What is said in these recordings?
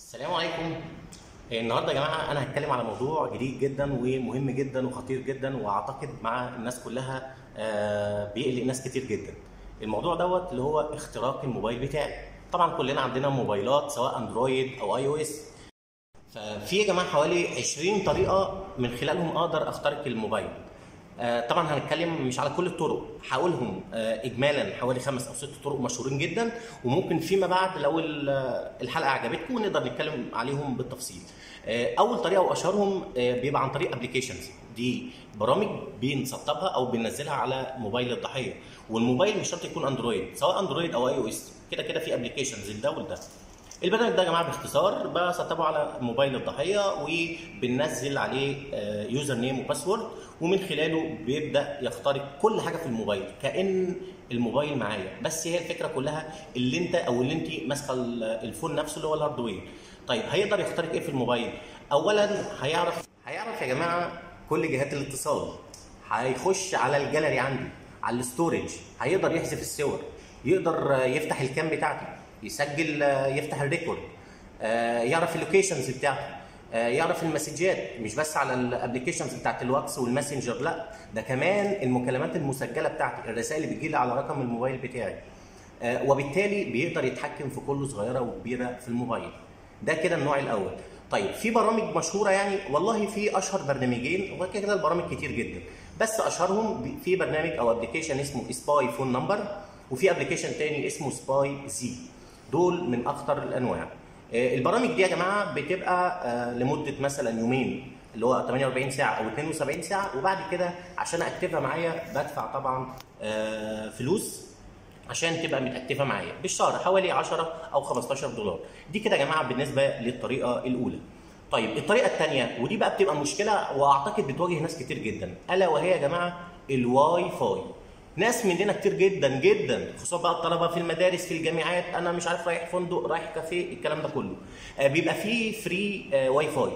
السلام عليكم. النهارده يا جماعة أنا هتكلم على موضوع جديد جدا ومهم جدا وخطير جدا وأعتقد مع الناس كلها آه، بيقلق ناس كتير جدا. الموضوع دوت اللي هو اختراق الموبايل بتاعي. طبعا كلنا عندنا موبايلات سواء أندرويد أو آي أو إس. ففي يا جماعة حوالي 20 طريقة من خلالهم أقدر أخترق الموبايل. آه، طبعا هنتكلم مش على كل الطرق. هقولهم آه، اجمالا حوالي خمس أو ست طرق مشهورين جدا وممكن فيما بعد لو ال- الحلقة عجبتكم نقدر نتكلم عليهم بالتفصيل. آه، أول طريقة وأشهرهم آه، بيبقى عن طريق applications دي برامج بنسطبها أو بننزلها على موبايل الضحية. والموبايل مش شرط يكون Android سواء Android أو iOS كده كده في applications لده ولده البرنامج ده يا جماعة باختصار بسطبه على موبايل الضحية وبننزل عليه username و password ومن خلاله بيبدأ يخترق كل حاجة في الموبايل كأن الموبايل معايا. بس هي الفكرة كلها اللي انت أو اللي انت ماسكة ال- ال phone نفسه اللي هو ال hardware. طيب هيقدر يخترق إيه في الموبايل؟ اولا هيعرف هيعرف يا جماعة كل جهات الاتصال. هيخش على الجاليري عندي على ال storage هيقدر يحذف الصور. يقدر يفتح ال cam بتاعتي يسجل يفتح ال record. آه، يعرف ال locations بتاعتي يعرف المسجات مش بس على ال applications بتاعت الواتس وال Messenger لا ده كمان المكالمات المسجلة بتاعتي الرسائل اللي بتجيلي على رقم الموبايل بتاعي. آه، وبالتالي بيقدر يتحكم في كل صغيرة وكبيرة في الموبايل. ده كده النوع الأول. طيب في برامج مشهورة يعني والله في أشهر برنامجين وكده كده البرامج كتير جدا. بس أشهرهم في برنامج أو application اسمه Spy Phone Number وفي application تاني اسمه Spyzie دول من أخطر الأنواع. آه، البرامج دي يا جماعة بتبقى آه، لمدة مثلا يومين اللي هو 48 ساعة أو 72 ساعة وبعد كده عشان اكتفها معايا بدفع طبعا آه، فلوس عشان تبقى متأكتفة معايا بالشهر حوالي 10 أو 15 دولار. دي كده يا جماعة بالنسبة للطريقة الأولى. طيب الطريقة الثانية ودي بقى بتبقى مشكلة وأعتقد بتواجه ناس كتير جدا ألا وهي يا جماعة الواي فاي. ناس مننا كتير جدا جدا خصوصا بقى الطلبة في المدارس في الجامعات. أنا مش عارف رايح فندق رايح كافيه الكلام ده كله. آه، بيبقى فيه free Wi-Fi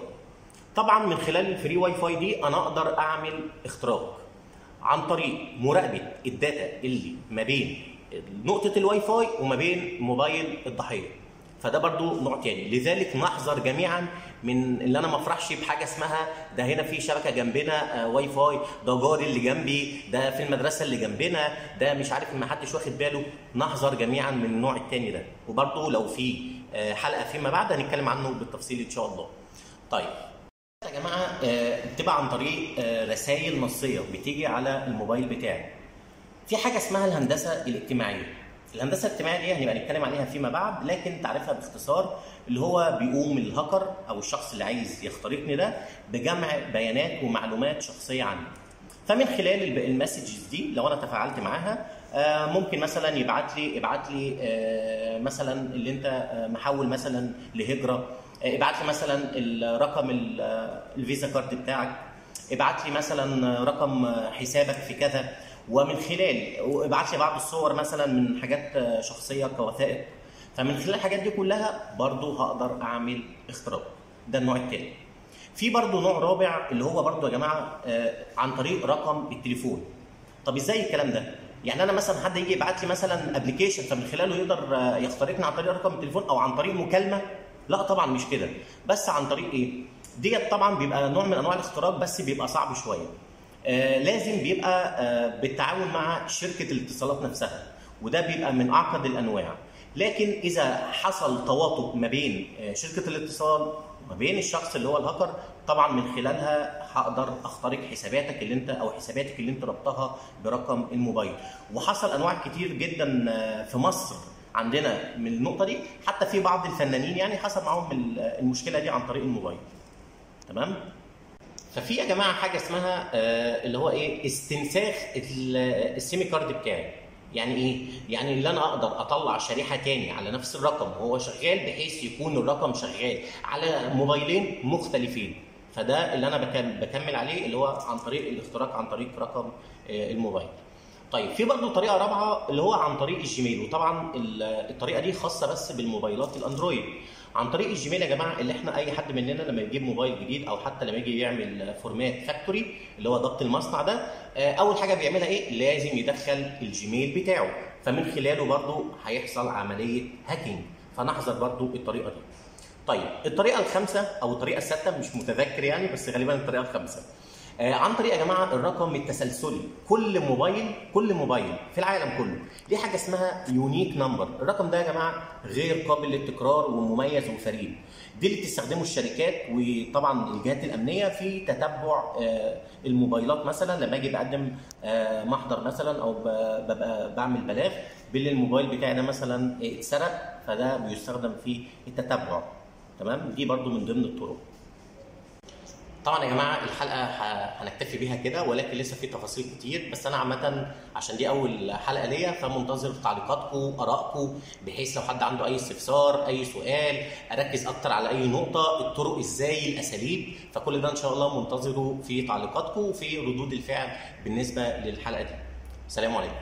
طبعا من خلال ال free Wi-Fi دي أنا أقدر أعمل إختراق عن طريق مراقبة ال data اللي ما بين نقطة الواي فاي وما بين موبايل الضحية. فده برضو نوع تاني. لذلك نحذر جميعا من اللي أنا ما أفرحش بحاجة اسمها. ده هنا في شبكة جنبنا آه، واي فاي. ده جاري اللي جنبي. ده في المدرسة اللي جنبنا. ده مش عارف ما حدش واخد باله. نحذر جميعا من النوع التاني ده. وبرضو لو في آه، حلقة فيما بعد هنتكلم عنه بالتفصيل إن شاء الله. طيب. يا جماعة آه، بتبقى عن طريق رسائل نصية. بتيجي على الموبايل بتاعي. في حاجة اسمها الهندسة الاجتماعية. الهندسة الاجتماعية دي هنبقى نتكلم عليها فيما بعد لكن تعرفها باختصار اللي هو بيقوم الهاكر أو الشخص اللي عايز يخترقني ده بجمع بيانات ومعلومات شخصية عني فمن خلال المسجز دي لو أنا تفاعلت معاها آه، ممكن مثلا يبعت لي ابعت لي آه، مثلا اللي أنت آه، محول مثلا لهجرة. ابعت لي مثلا الرقم ال- ال Visa card بتاعك. ابعت لي مثلا رقم حسابك في كذا. ومن خلال وابعت لي بعض الصور مثلا من حاجات شخصية كوثائق. فمن خلال الحاجات دي كلها برضو هقدر أعمل اختراق. ده النوع الثاني في برضو نوع رابع اللي هو برضو يا جماعة آه، عن طريق رقم التليفون. طب إزاي الكلام ده؟ يعني أنا مثلا حد يجي يبعت لي مثلا application فمن خلاله يقدر آه، يخترقني عن طريق رقم التليفون أو عن طريق مكالمة؟ لا طبعا مش كده. بس عن طريق إيه؟ ديت طبعا بيبقى نوع من أنواع الاختراق بس بيبقى صعب شوية. لازم بيبقى آه بالتعاون مع شركة الاتصالات نفسها وده بيبقى من أعقد الأنواع. لكن إذا حصل تواطؤ ما بين آه شركة الاتصال وما بين الشخص اللي هو الهاكر طبعا من خلالها هقدر أخترق حساباتك اللي أنت أو حساباتك اللي أنت ربطها برقم الموبايل. وحصل أنواع كتير جدا آه، في مصر عندنا من النقطة دي. حتى في بعض الفنانين يعني حصل معاهم ال- المشكلة دي عن طريق الموبايل. تمام؟ ففي يا جماعة حاجة اسمها آه، اللي هو إيه استنساخ ال- السيمي كارد بتاعي يعني إيه؟ يعني اللي أنا أقدر أطلع شريحة تاني على نفس الرقم. وهو شغال بحيث يكون الرقم شغال على موبايلين مختلفين. فده اللي أنا بكم- بكمل عليه اللي هو عن طريق الاختراق عن طريق رقم آه، الموبايل. طيب في برضه طريقة رابعة اللي هو عن طريق ال Gmail وطبعا ال- الطريقة دي خاصة بس بالموبايلات ال Android. عن طريق ال Gmail يا جماعة اللي إحنا أي حد مننا لما يجيب موبايل جديد أو حتى لما يجي يعمل format factory اللي هو ضبط المصنع ده آه، أول حاجة بيعملها إيه؟ لازم يدخل ال Gmail بتاعه. فمن خلاله برضه هيحصل عملية hacking فنحذر برضه الطريقة دي. طيب الطريقة الخامسة أو الطريقة السادسه مش متذكر يعني بس غالبا الطريقة الخامسة. عن طريق يا جماعة الرقم التسلسلي. كل موبايل كل موبايل في العالم كله. ليه حاجة اسمها unique number الرقم ده يا جماعة غير قابل للتكرار ومميز وفريد دي اللي بتستخدمه الشركات وطبعا الجهات الأمنية في تتبع آه الموبايلات مثلا. لما أجي بقدم آه محضر مثلا أو ببقى بعمل بلاغ باللي الموبايل بتاعي ده مثلا اتسرق فده بيستخدم في التتبع. تمام؟ دي برضو من ضمن الطرق. طبعا يا جماعة الحلقة هنكتفي بيها كده ولكن لسه في تفاصيل كتير. بس أنا عامة عشان دي أول حلقة ليا فمنتظر تعليقاتكم آرائكم بحيث لو حد عنده أي استفسار أي سؤال أركز أكتر على أي نقطة الطرق إزاي الأساليب. فكل ده إن شاء الله منتظره في تعليقاتكم وفي ردود الفعل بالنسبة للحلقة دي. سلام عليكم.